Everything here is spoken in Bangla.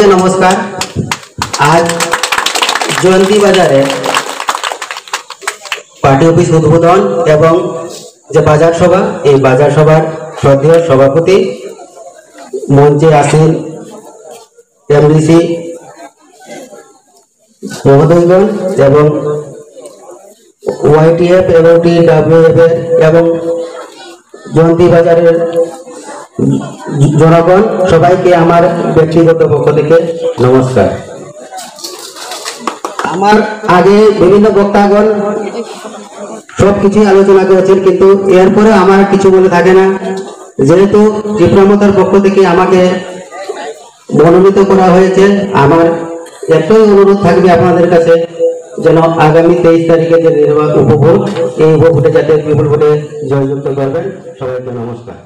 সবাইকে নমস্কার। আজ জয়ন্তী বাজারে পার্টি অফিস উদ্বোধন এবং যে বাজার সভা, এই বাজার সভার শ্রদ্ধেয় সভাপতি মঞ্চে আসেন এমডিসি মহোদয়গণ এবং ওয়াইটিএফ এবং টি এবং জয়ন্তী বাজারের জনগণ, সবাইকে আমার ব্যক্তিগত পক্ষ থেকে নমস্কার। আমার আগে বিভিন্ন বক্তাগণ সব কিছুই আলোচনা করেছেন, কিন্তু এরপরে আমার কিছু বলে থাকে না। যেহেতু ত্রিপুরামতার পক্ষ থেকে আমাকে মনোনীত করা হয়েছে, আমার একটাই অনুরোধ থাকবে আপনাদের কাছে, যেন আগামী তেইশ তারিখে যে নির্বাচন উপভোগ, এই উপভোটে যাতে বিপুল ভোটে জয়যুক্ত করবেন, সবাইকে নমস্কার।